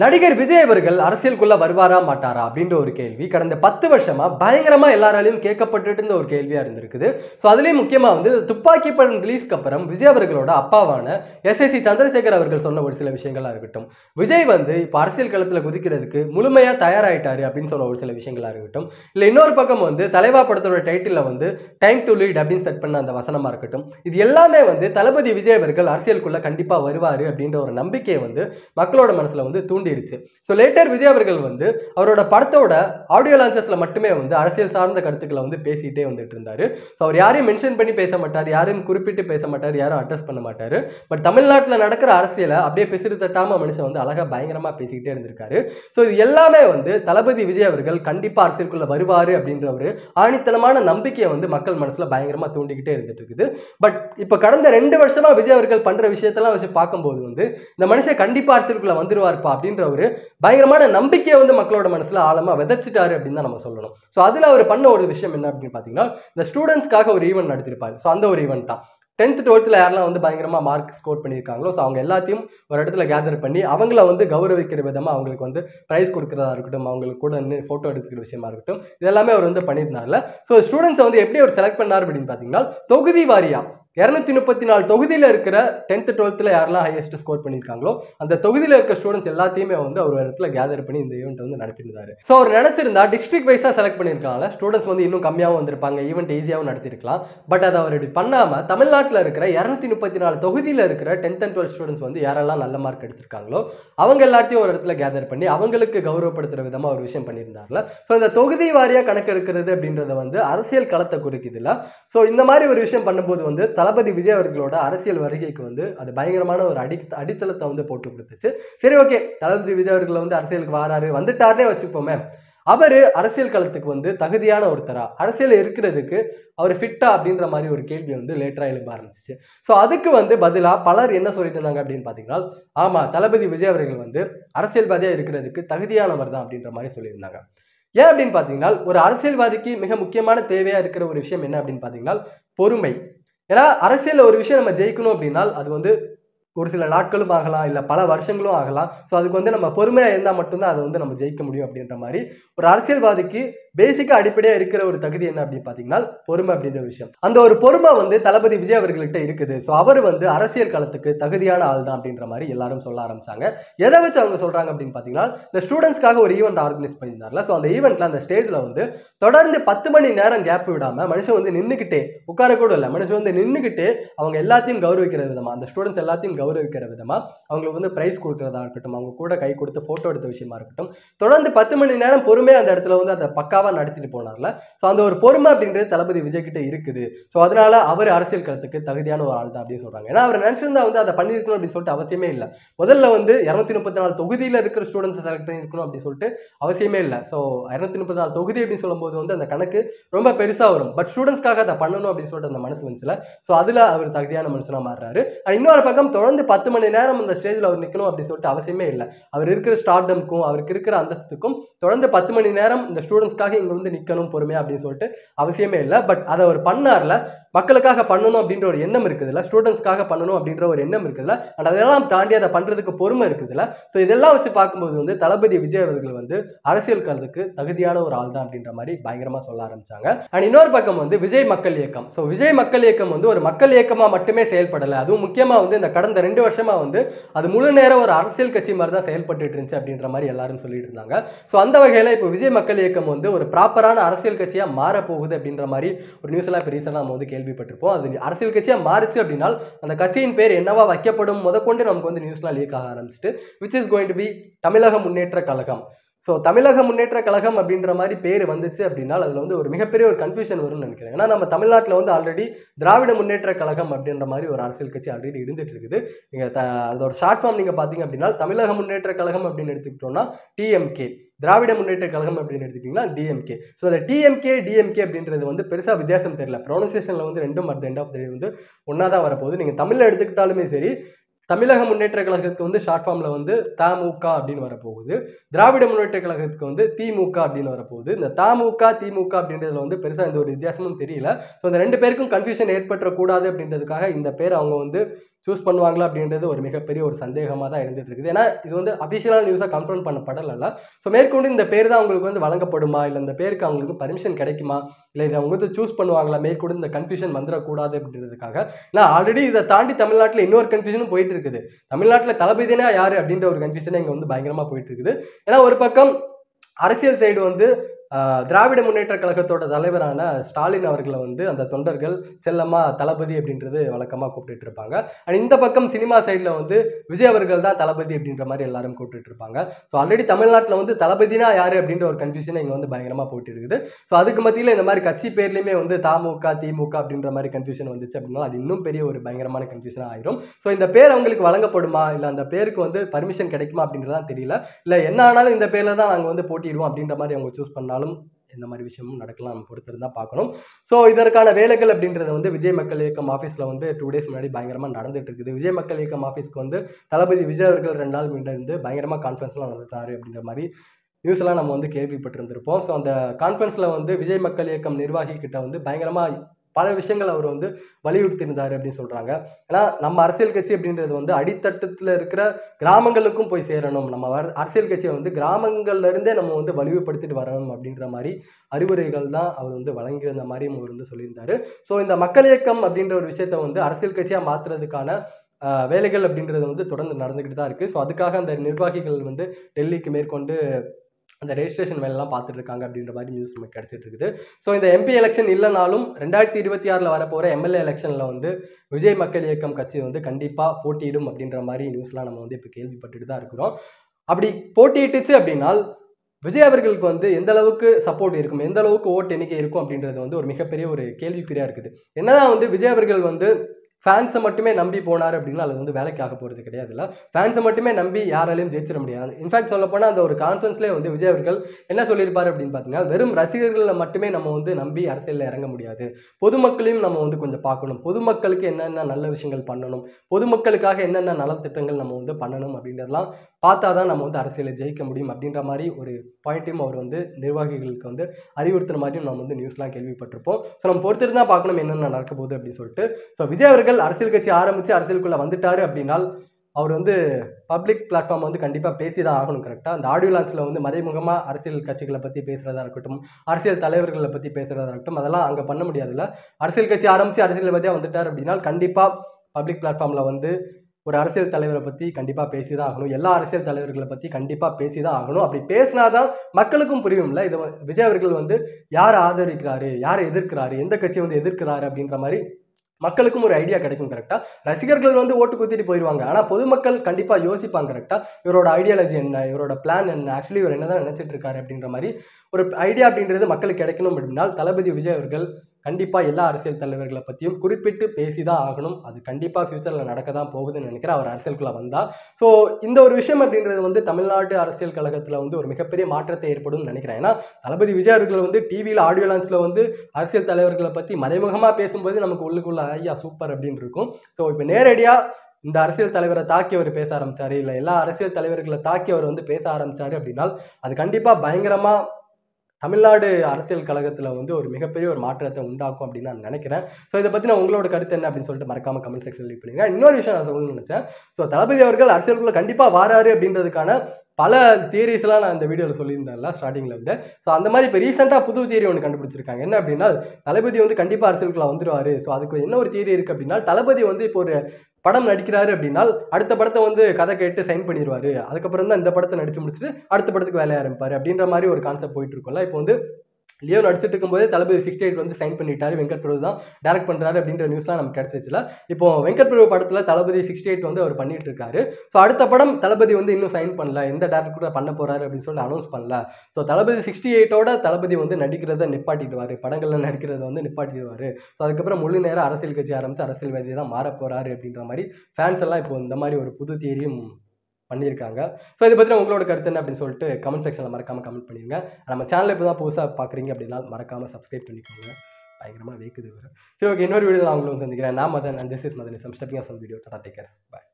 நடிகர் விஜய் அவர்கள் அரசியலுக்குள்ள வருவாரா மாட்டாரா அப்படின்ற ஒரு கேள்வி. கடந்த பத்து வருஷமா பயங்கரமா எல்லாராலையும் கேட்கப்பட்டுட்டு இருந்த ஒரு கேள்வியா இருந்திருக்குது. ஸோ அதுலேயும் முக்கியமா வந்து துப்பாக்கி படம் ரிலீஸ்க்கு அப்புறம் விஜய் அவர்களோட அப்பாவான எஸ்எஸ்சி சந்திரசேகர் அவர்கள் சொன்ன ஒரு சில விஷயங்களா இருக்கட்டும். விஜய் வந்து இப்போ அரசியல் களத்தில் குதிக்கிறதுக்கு முழுமையா தயாராயிட்டாரு அப்படின்னு சொன்ன ஒரு சில விஷயங்களா இருக்கட்டும். இல்லை இன்னொரு பக்கம் வந்து தலைவா படத்தோட டைட்டிலில் வந்து டைம் டு லீட் அப்படின்னு செட் பண்ண அந்த வசனமா இருக்கட்டும். இது எல்லாமே வந்து தளபதி விஜய் அவர்கள் அரசியலுக்குள்ள கண்டிப்பா வருவாரு அப்படின்ற ஒரு நம்பிக்கையை வந்து மக்களோட மனசுல வந்து தூண்டி தூண்டிடுச்சு ஸோ லேட்டர் விஜய் அவர்கள் வந்து அவரோட படத்தோட ஆடியோ லான்ச்சஸ்ல மட்டுமே வந்து அரசியல் சார்ந்த கருத்துக்களை வந்து பேசிகிட்டே வந்துட்டு இருந்தார். ஸோ அவர் யாரையும் மென்ஷன் பண்ணி பேச மாட்டார் யாரையும் குறிப்பிட்டு பேச மாட்டார் யாரும் அட்ரஸ் பண்ண மாட்டார். பட் தமிழ்நாட்டில் நடக்கிற அரசியலை அப்படியே பிசிறு தட்டாம மனுஷன் வந்து அழகாக பயங்கரமாக பேசிக்கிட்டே இருந்திருக்காரு. ஸோ இது எல்லாமே வந்து தளபதி விஜய் அவர்கள் கண்டிப்பாக அரசியலுக்குள்ளே வருவார் அப்படின்ற ஒரு ஆணித்தனமான நம்பிக்கையை வந்து மக்கள் மனசில் பயங்கரமாக தூண்டிக்கிட்டே இருந்துட்டு இருக்குது. பட் இப்போ கடந்த ரெண்டு வருஷமாக விஜய் அவர்கள் பண்ணுற விஷயத்தெல்லாம் வச்சு பார்க்கும்போது வந்து இந்த மனுஷன் கண்டிப்பாக அரசியலுக்குள்ளே வந்துருவார்ப்பா அப்படின்ற ஒரு பயங்கரமான நம்பிக்கையை வந்து மக்களோட மனசில் ஆழமாக விதைச்சிட்டாரு அப்படின்னு தான் நம்ம சொல்லணும். ஸோ அதில் அவர் பண்ண ஒரு விஷயம் என்ன அப்படின்னு பார்த்தீங்கன்னா இந்த ஸ்டூடெண்ட்ஸ்க்காக ஒரு ஈவெண்ட் நடத்திருப்பாரு. ஸோ அந்த ஒரு ஈவெண்ட் தான். டென்த் டுவெல்த்தில் யாரெல்லாம் வந்து பயங்கரமாக மார்க் ஸ்கோர் பண்ணியிருக்காங்களோ ஸோ அவங்க எல்லாத்தையும் ஒரு இடத்துல கேதர் பண்ணி அவங்கள வந்து கௌரவிக்கிற விதமாக அவங்களுக்கு வந்து ப்ரைஸ் கொடுக்குறதா இருக்கட்டும் அவங்களுக்கு கூட நின்று ஃபோட்டோ எடுக்கிற விஷயமா இருக்கட்டும் இது எல்லாமே அவர் வந்து பண்ணியிருந்தார்ல. ஸோ ஸ்டூடெண்ட்ஸை வந்து எப்படி அவர் செலக்ட் பண்ணார் அப்படின்னு பார்த்தீங்கன்னா தொகுதி வாரியா இரநூத்தி முப்பத்தி நாலு தொகுதியில் இருக்கிற டென்த்து டுவெல்த்தில் யாரெல்லாம் ஹையஸ்ட் ஸ்கோர் பண்ணியிருக்காங்களோ அந்த தொகுதியில் இருக்க ஸ்டூடெண்ட்ஸ் எல்லாத்தையுமே வந்து அவர் ஒரு இடத்துல கேதர் பண்ணி இந்த ஈவெண்ட் வந்து நடத்திருந்தாரு ஸோ அவர் நினச்சிருந்தா டிஸ்ட்ரிக்ட் வைஸாக செலக்ட் பண்ணியிருக்காங்க ஸ்டூடெண்ட்ஸ் வந்து இன்னும் கம்மியாகவும் வந்திருப்பாங்க ஈவெண்ட் ஈஸியாகவும் நடத்திருக்கலாம் பட் அதை அவர் இப்படி பண்ணாமல் தமிழ்நாட்டில் இருக்கிற இரநூத்தி முப்பத்தி நாலு தொகுதியில் இருக்கிற டென்த் அண்ட் டுவெல்த் ஸ்டூடெண்ட்ஸ் வந்து யாரெல்லாம் நல்ல மார்க் எடுத்திருக்காங்களோ அவங்க எல்லாத்தையும் ஒரு இடத்துல கேதர் பண்ணி அவங்களுக்கு கௌரவப்படுத்துகிற விதமாக ஒரு விஷயம் பண்ணியிருந்தார்ல. ஸோ இந்த தொகுதி வாரியாக கணக்கு எடுக்கிறது அப்படின்றத வந்து அரசியல் களத்தை குறிக்குதுல. ஸோ இந்த மாதிரி ஒரு விஷயம் பண்ணும்போது வந்து தளபதி விஜய் அவர்களோட அரசியல் வருகைக்கு வந்து அது பயங்கரமான ஒரு அடி அடித்தளத்தை வந்து போட்டு கொடுத்துச்சு. சரி ஓகே தளபதி விஜய் அவர்கள் வந்து அரசியலுக்கு வராரு வந்துட்டாருனே வச்சுப்போமே. அவர் அரசியல் களத்துக்கு வந்து தகுதியான ஒருத்தரா? அரசியல் இருக்கிறதுக்கு அவர் ஃபிட்டா அப்படின்ற மாதிரி ஒரு கேள்வி வந்து லேட்டராக எழுப்ப ஆரம்பிச்சிச்சு. ஸோ அதுக்கு வந்து பதிலாக பலர் என்ன சொல்லிட்டு இருந்தாங்க அப்படின்னு பார்த்தீங்கன்னா ஆமாம் தளபதி விஜய் அவர்கள் வந்து அரசியல்வாதியாக இருக்கிறதுக்கு தகுதியானவர் தான் அப்படின்ற மாதிரி சொல்லியிருந்தாங்க. ஏன் அப்படின்னு பார்த்தீங்கன்னா ஒரு அரசியல்வாதிக்கு மிக முக்கியமான தேவையாக இருக்கிற ஒரு விஷயம் என்ன அப்படின்னு பார்த்தீங்கன்னா பொறுமை. ஏன்னா அரசியலில் ஒரு விஷயம் நம்ம ஜெயிக்கணும் அப்படின்னா அது வந்து ஒரு சில நாட்களும் ஆகலாம் இல்லை பல வருஷங்களும் ஆகலாம். ஸோ அதுக்கு வந்து நம்ம பொறுமையாக இருந்தால் மட்டும்தான் அதை வந்து நம்ம ஜெயிக்க முடியும் அப்படின்ற மாதிரி ஒரு அரசியல்வாதிக்கு பேசிக்காக அடிப்படையாக இருக்கிற ஒரு தகுதி என்ன அப்படின்னு பார்த்தீங்கன்னா பொறுமை அப்படின்ற விஷயம். அந்த ஒரு பொறுமை வந்து தளபதி விஜய் அவர்கள்ட்ட இருக்குது. ஸோ அவர் வந்து அரசியல் களத்துக்கு தகுதியான ஆள் தான் அப்படின்ற மாதிரி எல்லாரும் சொல்ல ஆரம்பிச்சாங்க. எதை வச்சு அவங்க சொல்கிறாங்க அப்படின்னு பார்த்தீங்கன்னா இந்த ஸ்டூடெண்ட்ஸ்க்காக ஒரு ஈவெண்ட் ஆர்கனைஸ் பண்ணியிருந்தார்ல. ஸோ அந்த ஈவெண்ட்டில் அந்த ஸ்டேஜில் வந்து தொடர்ந்து பத்து மணி நேரம் கேப் விடாமல் மனுஷன் வந்து நின்றுக்கிட்டே உட்கார கூட இல்லை. மனுஷன் வந்து நின்றுக்கிட்டே அவங்க எல்லாத்தையும் கௌரவிக்கிற விதமாக அந்த ஸ்டூடெண்ட்ஸ் எல்லாத்தையும் கௌரவிக்கிற விதமாக அவங்களுக்கு வந்து ப்ரைஸ் கொடுக்குறதா இருக்கட்டும் அவங்க கூட கை கொடுத்து ஃபோட்டோ எடுத்த விஷயமா இருக்கட்டும் தொடர்ந்து பத்து மணி நேரம் பொறுமையாக அந்த இடத்துல வந்து அதை பக்காவாக நடத்திட்டு போனார்ல. ஸோ அந்த ஒரு பொறுமை அப்படின்றது தளபதி விஜய் கிட்ட இருக்குது. ஸோ அதனால அவர் அரசியல் களத்துக்கு தகுதியான ஒரு ஆள் தான் அப்படின்னு சொல்கிறாங்க ஏன்னா அவர் நினைச்சிருந்தா வந்து அதை பண்ணியிருக்கணும் அப்படின்னு சொல்லிட்டு அவசியமே இல்லை. முதல்ல வந்து இரநூத்தி முப்பத்தி நாலு தொகுதியில் இருக்கிற ஸ்டூடெண்ட்ஸை செலக்ட் பண்ணியிருக்கணும் அப்படின்னு சொல்லிட்டு அவசியமே இல்லை. ஸோ இரநூத்தி முப்பத்தி நாலு தொகுதி அப்படின்னு சொல்லும்போது வந்து அந்த கணக்கு ரொம்ப பெருசாக வரும். பட் ஸ்டூடெண்ட்ஸ்க்காக அதை பண்ணணும் அப்படின்னு சொல்லிட்டு அந்த மனசு வந்துச்சுல. ஸோ அதில் அவர் தகுதியான மனுஷனாக மாறுறாரு. இன்னொரு பக்கம் தொடர்ந்து தொடர்ந்து பத்து மணி நேரம் அந்த ஸ்டேஜில் அவர் நிற்கணும் அப்படின்னு சொல்லிட்டு அவசியமே இல்லை. அவர் இருக்கிற ஸ்டார்டம்க்கும் அவருக்கு இருக்கிற அந்தஸ்துக்கும் தொடர்ந்து பத்து மணி நேரம் இந்த ஸ்டூடெண்ட்ஸ்க்காக இங்கே வந்து நிற்கணும் பொறுமையாக அப்படின்னு சொல்லிட்டு அவசியமே இல்லை. பட் அதை அவர் பண்ணார்ல. மக்களுக்காக பண்ணணும் அப்படின்ற ஒரு எண்ணம் இருக்குதுல்ல ஸ்டூடெண்ட்ஸ்க்காக பண்ணணும் அப்படின்ற ஒரு எண்ணம் இருக்குதுல்ல அண்ட் அதெல்லாம் தாண்டி அதை பண்ணுறதுக்கு பொறுமை இருக்குதுல்ல. ஸோ இதெல்லாம் வச்சு பார்க்கும்போது வந்து தளபதி விஜய் அவர்கள் வந்து அரசியல் களத்துக்கு தகுதியான ஒரு ஆள் தான் அப்படின்ற மாதிரி பயங்கரமாக சொல்ல ஆரம்பிச்சாங்க. அண்ட் இன்னொரு பக்கம் வந்து விஜய் மக்கள் இயக்கம். ஸோ விஜய் மக்கள் இயக்கம் வந்து ஒரு மக்கள் இயக்கமாக மட்டுமே செயல்படலை. அதுவும் முக்கியமாக வந்து இந்த கடந்த ரெண்டு வருஷமாக வந்து அது முழு நேரம் ஒரு அரசியல் கட்சி மாதிரி தான் செயல்பட்டு இருந்துச்சு அப்படின்ற மாதிரி எல்லாரும் சொல்லிட்டு இருந்தாங்க. ஸோ அந்த வகையில் இப்போ விஜய் மக்கள் இயக்கம் வந்து ஒரு ப்ராப்பரான அரசியல் கட்சியாக மாறப்போகுது அப்படின்ற மாதிரி ஒரு நியூஸ்லாம் இப்போ ரீசெண்டாக நம்ம வந்து கேள்விப்பட்டிருப்போம். அது அரசியல் கட்சியாக மாறுச்சு அப்படின்னா அந்த கட்சியின் பேர் என்னவா வைக்கப்படும் முதற்கொண்டு நமக்கு வந்து நியூஸ்லாம் லீக் ஆக ஆரம்பிச்சிட்டு which is going to be Tamilaga Munnetra Kazhagam. So தமிழக முன்னேற்ற கழகம் அப்படின்ற மாதிரி பேர் வந்துச்சு அப்படின்னா அதில் வந்து ஒரு மிகப்பெரிய ஒரு கன்ஃபியூஷன் வரும்னு நினைக்கிறேன். ஏன்னா நம்ம தமிழ்நாட்டில் வந்து ஆல்ரெடி திராவிட முன்னேற்ற கழகம் அப்படின்ற மாதிரி ஒரு அரசியல் கட்சி ஆல்ரெடி இருந்துட்டு இருக்குது. நீங்கள் த அதோட ஷார்ட் ஃபார்ம் நீங்கள் பார்த்தீங்க அப்படின்னா தமிழக முன்னேற்ற கழகம் அப்படின்னு எடுத்துக்கிட்டோம்னா டிஎம்கே திராவிட முன்னேற்ற கழகம் அப்படின்னு எடுத்துக்கிட்டிங்கன்னா டிஎம்கே ஸோ அந்த டிஎம்கே டிஎம்கே அப்படின்றது வந்து பெருசாக வித்தியாசம் தெரியல. ப்ரொனன்சியேஷனில் வந்து ரெண்டும் அட் எண்ட் ஆஃப் த வந்து ஒன்றா தான் வரப்போகுது. நீங்கள் தமிழில் எடுத்துக்கிட்டாலுமே சரி தமிழக முன்னேற்ற கழகத்துக்கு வந்து ஷார்ட் ஃபார்மில் வந்து தமுக அப்படின்னு வரப்போகுது. திராவிட முன்னேற்ற கழகத்துக்கு வந்து திமுக அப்படின்னு வரப்போகுது. இந்த தமுக திமுக அப்படின்றதுல வந்து பெருசாக எந்த ஒரு வித்தியாசமும் தெரியல. ஸோ இந்த ரெண்டு பேருக்கும் கன்ஃபியூஷன் ஏற்பட்டுறக்கூடாது அப்படின்றதுக்காக இந்த பேர் அவங்க வந்து சூஸ் பண்ணுவாங்களா அப்படின்றது ஒரு மிகப்பெரிய ஒரு சந்தேகமாக தான் இருந்துட்டு இருக்குது ஏன்னா இது வந்து அஃபிஷியலான நியூஸாக கன்ஃபார்ம் பண்ணப்படல ஸோ மேற்கொண்டு இந்த பேர் தான் அவங்களுக்கு வந்து வழங்கப்படுமா? இல்லை இந்த பேருக்கு அவங்களுக்கு பர்மிஷன் கிடைக்குமா? இல்லை இதை அவங்க வந்து சூஸ் பண்ணுவாங்களா? மேற்கொண்டு இந்த கன்ஃபியூஷன் வந்துடக்கூடாது அப்படின்றதுக்காக. ஏன்னா ஆல்ரெடி இதை தாண்டி தமிழ்நாட்டில் இன்னொரு கன்ஃபியூஷனும் போயிட்டு இருக்குது தமிழ்நாட்டில் தளபதினா யார் அப்படின்ற ஒரு கன்ஃபியூஷன் இங்கே வந்து பயங்கரமாக போயிட்டு இருக்குது ஏன்னா ஒரு பக்கம் அரசியல் சைடு வந்து திராவிட முன்னேற்ற கழகத்தோட தலைவரான ஸ்டாலின் அவர்களை வந்து அந்த தொண்டர்கள் செல்லம்மா தளபதி அப்படின்றது வழக்கமாக கூப்பிட்டு இருப்பாங்க. அண்ட் இந்த பக்கம் சினிமா சைடில் வந்து விஜய் அவர்கள் தான் தளபதி அப்படின்ற மாதிரி எல்லாரும் கூப்பிட்டு இருப்பாங்க. ஸோ ஆல்ரெடி தமிழ்நாட்டில் வந்து தளபதினா யார் அப்படின்ற ஒரு கன்ஃபியூஷன் இங்கே வந்து பயங்கரமாக போயிட்டு இருக்குது. ஸோ அதுக்கு மத்தியில் இந்த மாதிரி கட்சி பேர்லையுமே வந்து தமுக திமுக அப்படின்ற மாதிரி கன்ஃபியூஷன் வந்துச்சு அப்படின்னா அது இன்னும் பெரிய ஒரு பயங்கரமான கன்ஃபியூஷன் ஆயிரும். ஸோ இந்த பேர் அவங்களுக்கு வழங்கப்படுமா? இல்லை அந்த பேருக்கு வந்து பர்மிஷன் கிடைக்குமா அப்படின்றதான் தெரியல. இல்லை என்ன ஆனாலும் இந்த பேரில் தான் நாங்கள் வந்து போட்டிடுவோம் அப்படின்ற மாதிரி அவங்க சூஸ் பண்ணாலும் இந்த மாதிரி விஷயமும் நடக்கலாம் நம்ம பொறுத்திருந்தா பார்க்கணும். ஸோ இதற்கான வேலைகள் அப்படின்றது வந்து விஜய் மக்கள் இயக்கம் ஆஃபீஸில் வந்து டூ டேஸ் முன்னாடி பயங்கரமாக நடந்துட்டு இருக்குது. விஜய் மக்கள் இயக்கம் ஆஃபீஸ்க்கு வந்து தளபதி விஜய் அவர்கள் ரெண்டு நாள் முன்னாடி பயங்கரமாக கான்ஃபரன்ஸ்லாம் நடத்துறாரு அப்படின்ற மாதிரி நியூஸ்லாம் நம்ம வந்து கேள்விப்பட்டிருந்திருப்போம். ஸோ அந்த கான்ஃபரன்ஸில் வந்து விஜய் மக்கள் இயக்கம் நிர்வாகி கிட்ட வந்து பயங்கரமாக பல விஷயங்கள் அவர் வந்து வலியுறுத்தியிருந்தார் அப்படின்னு சொல்கிறாங்க ஏன்னா நம்ம அரசியல் கட்சி அப்படின்றது வந்து அடித்தட்டத்தில் இருக்கிற கிராமங்களுக்கும் போய் சேரணும். நம்ம அரசியல் கட்சியை வந்து கிராமங்கள்லேருந்தே நம்ம வந்து வலிவுபடுத்திட்டு வரணும் அப்படின்ற மாதிரி அறிவுரைகள் தான் அவர் வந்து வழங்கியிருந்த மாதிரியும் அவர் வந்து சொல்லியிருந்தாரு. ஸோ இந்த மக்கள் இயக்கம் அப்படின்ற ஒரு விஷயத்த வந்து அரசியல் கட்சியாக மாற்றுறதுக்கான வேலைகள் அப்படின்றது வந்து தொடர்ந்து நடந்துக்கிட்டு தான் இருக்குது ஸோ அதுக்காக அந்த நிர்வாகிகள் வந்து டெல்லிக்கு மேற்கொண்டு அந்த ரெஜிஸ்ட்ரேஷன் வேலைலாம் பார்த்துட்டு இருக்காங்க அப்படின்ற மாதிரி நியூஸ் நமக்கு கிடைச்சிட்டு இருக்குது ஸோ இந்த எம்பி எலெக்ஷன் இல்லைனாலும் ரெண்டாயிரத்தி இருபத்தி ஆறில் வரப்போகிற எம்எல்ஏ எலெக்ஷனில் வந்து விஜய் மக்கள் இயக்கம் கட்சி வந்து கண்டிப்பாக போட்டியிடும் அப்படின்ற மாதிரி நியூஸ்லாம் நம்ம வந்து இப்போ கேள்விப்பட்டுட்டு தான் இருக்கிறோம். அப்படி போட்டியிட்டுச்சு அப்படின்னால் விஜய் அவர்களுக்கு வந்து எந்த அளவுக்கு சப்போர்ட் இருக்கும் எந்த அளவுக்கு ஓட் எண்ணிக்கை இருக்கும் அப்படின்றது வந்து ஒரு மிகப்பெரிய ஒரு கேள்விக்குறியாக இருக்குது. என்னதான் வந்து விஜய் அவர்கள் வந்து ஃபேன்ஸை மட்டுமே நம்பி போனார் அப்படின்னா அது வந்து வேலைக்கு ஆக போகிறது கிடையாது இல்லை ஃபேன்ஸை மட்டுமே நம்பி யாராலையும் ஜெயிச்சிட முடியாது. இன்ஃபேக்ட் சொல்லப்போனால் அந்த ஒரு கான்ஃபரன்ஸ்லேயே வந்து விஜய் அவர்கள் என்ன சொல்லியிருப்பார் அப்படின்னு பார்த்தீங்கன்னா வெறும் ரசிகர்களை மட்டுமே நம்ம வந்து நம்பி அரசியலில் இறங்க முடியாது. பொதுமக்களையும் நம்ம வந்து கொஞ்சம் பார்க்கணும். பொதுமக்களுக்கு என்னென்ன நல்ல விஷயங்கள் பண்ணணும்? பொதுமக்களுக்காக என்னென்ன நலத்திட்டங்கள் நம்ம வந்து பண்ணணும் அப்படின்றதெல்லாம் பார்த்தா தான் நம்ம வந்து அரசியலை ஜெயிக்க முடியும் அப்படின்ற மாதிரி ஒரு பாயிண்ட்டையும் அவர் வந்து நிர்வாகிகளுக்கு வந்து அறிவுறுத்துற மாதிரியும் நம்ம வந்து நியூஸ்லாம் கேள்விப்பட்டிருப்போம். ஸோ நம்ம பொறுத்திருந்து தான் பார்க்கணும் என்னென்ன நடக்க போகுது அப்படின்னு சொல்லிட்டு. ஸோ விஜய் அவர்கள் அரசியல் கட்சி ஆரம்பித்து அரசியலுக்குள்ளே வந்துட்டாரு அப்படின்னால் அவர் வந்து பப்ளிக் பிளாட்ஃபார்ம் வந்து கண்டிப்பாக பேசி தான் ஆகணும் கரெக்டாக அந்த ஆடியோ லான்ச்சில் வந்து மறைமுகமாக அரசியல் கட்சிகளை பற்றி பேசுகிறதா இருக்கட்டும் அரசியல் தலைவர்களை பற்றி பேசுகிறதா இருக்கட்டும் அதெல்லாம் அங்கே பண்ண முடியாதுல்ல. அரசியல் கட்சி ஆரம்பித்து அரசியல் பற்றியாக வந்துட்டார் அப்படின்னா கண்டிப்பாக பப்ளிக் பிளாட்ஃபார்மில் வந்து ஒரு அரசியல் தலைவரை பற்றி கண்டிப்பாக பேசி தான் ஆகணும். எல்லா அரசியல் தலைவர்களை பற்றி கண்டிப்பாக பேசி தான் ஆகணும். அப்படி பேசினா தான் மக்களுக்கும் புரியும்ல? இது விஜய் அவர்கள் வந்து யாரை ஆதரிக்கிறாரு யாரை எதிர்க்கிறாரு எந்த கட்சியை வந்து எதிர்க்கிறாரு அப்படின்ற மாதிரி மக்களுக்கும் ஒரு ஐடியா கிடைக்கும் கரெக்டாக ரசிகர்கள் வந்து ஓட்டு குத்திட்டு போயிடுவாங்க ஆனால் பொதுமக்கள் கண்டிப்பாக யோசிப்பாங்க கரெக்டாக இவரோட ஐடியாலஜி என்ன? இவரோட பிளான் என்ன? ஆக்சுவலி இவர் என்ன தான் நினச்சிட்டு இருக்காரு அப்படின்ற மாதிரி ஒரு ஐடியா அப்படின்றது மக்களுக்கு கிடைக்கணும் அப்படின்னா தளபதி விஜய் அவர்கள் கண்டிப்பாக எல்லா அரசியல் தலைவர்களை பற்றியும் குறிப்பிட்டு பேசி தான் ஆகணும். அது கண்டிப்பாக ஃப்யூச்சரில் நடக்க தான் போகுதுன்னு நினைக்கிறேன். அவர் அரசியலுக்குள்ளே வந்தால் ஸோ இந்த ஒரு விஷயம் அப்படின்றது வந்து தமிழ்நாட்டு அரசியல் கழகத்தில் வந்து ஒரு மிகப்பெரிய மாற்றத்தை ஏற்படும் நினைக்கிறேன். ஏன்னா தளபதி விஜய் அவர்கள் வந்து டிவியில் ஆடியோ லான்ச்சில் வந்து அரசியல் தலைவர்களை பற்றி மறைமுகமாக பேசும்போது நமக்கு உள்ளுக்குள்ள ஐயா சூப்பர் அப்படின்னு இருக்கும். ஸோ இப்போ நேரடியாக இந்த அரசியல் தலைவரை தாக்கி அவர் பேச ஆரம்பிச்சாரு இல்லை எல்லா அரசியல் தலைவர்களை தாக்கி அவர் வந்து பேச ஆரம்பிச்சாரு அப்படின்னா அது கண்டிப்பாக பயங்கரமாக தமிழ்நாடு அரசியல் கழகத்தில் வந்து ஒரு மிகப்பெரிய ஒரு மாற்றத்தை உண்டாக்கும் அப்படின்னு நான் நினைக்கிறேன். ஸோ இதை பற்றி நான் உங்களோட கருத்து என்ன அப்படின்னு சொல்லிட்டு மறக்காம கமெண்ட் செக்ஷன் லீவ் பண்ணுங்க இன்னொரு விஷயம் நான் சொல்லணும்னு நினச்சேன். ஸோ தளபதி அவர்கள் அரசியலுக்குள்ள கண்டிப்பாக வாராரு அப்படின்றதுக்கான பல தியரிஸ்லாம் நான் இந்த வீடியோவில் சொல்லியிருந்தேன்ல ஸ்டார்டிங்கில் வந்து ஸோ அந்த மாதிரி இப்போ ரீசெண்டாக புது தியரி ஒன்று கண்டுபிடிச்சிருக்காங்க. என்ன அப்படின்னா தளபதி வந்து கண்டிப்பாக அரசியலுக்குள்ள வந்துருவாரு. ஸோ அதுக்கு என்ன ஒரு தியரி இருக்குது அப்படின்னா தளபதி வந்து இப்போ ஒரு படம் நடிக்கிறாரு அப்படின்னா அடுத்த படத்தை வந்து கதை கேட்டு சைன் பண்ணிடுவாரு அதுக்கப்புறம் தான் இந்த படத்தை நடித்து முடிச்சுட்டு அடுத்த படத்துக்கு வேலையை ஆரம்பிப்பார் அப்படின்ற மாதிரி ஒரு கான்செப்ட் போயிட்டு இருக்கோம்ல. இப்போ வந்து லியோ நடிச்சிட்டு இருக்கும்போதே தளபதி சிக்ஸ்டி எயிட் வந்து சைன் பண்ணிட்டாரு. வெங்கட் பிரபு தான் டேரக்ட் பண்ணுறாரு அப்படின்ற நியூஸ்லாம் நமக்கு கிடச்சிச்சுல இப்போ வெங்கட் பிரபு படத்தில் தளபதி சிக்ஸ்டி எயிட் வந்து அவர் பண்ணிட்டு இருக்காரு. ஸோ அடுத்த படம் தளபதி வந்து இன்னும் சைன் பண்ணல. எந்த டேரக்ட் கூட பண்ண போறாரு அப்படின்னு சொல்லி அனௌன்ஸ் பண்ணல. ஸோ தளபதி சிக்ஸ்டி எயிட்டோட தளபதி வந்து நடிக்கிறத நிப்பாட்டிடுவார். படங்களில் நடிக்கிறத வந்து நிப்பாட்டிடுவார். ஸோ அதுக்கப்புறம் முழு நேரம் அரசியல் கட்சி ஆரம்பித்து அரசியல்வாதியை தான் மாற போகிறாரு அப்படின்ற மாதிரி ஃபேன்ஸ் எல்லாம் இப்போ இந்த மாதிரி ஒரு புது தியரியும் பண்ணியிருக்காங்க. ஸோ இதை பற்றி உங்களோட கருத்து என்ன அப்படின்னு சொல்லிட்டு கமெண்ட் செக்ஷனில் மறக்காமல் கமெண்ட் பண்ணிடுங்க நம்ம சேனல் இப்போ தான் புதுசாக பார்க்குறீங்க அப்படின்னா மறக்காமல் சப்ஸ்கிரைப் பண்ணிக்கோங்க. பயங்கரமாக வேக்குது வரும் சரி ஓகே இன்னொரு வீடியோ நான் உங்களும் சந்திக்கிறேன். நான் Madan and this is Madan. Some stepping off video tata take care bye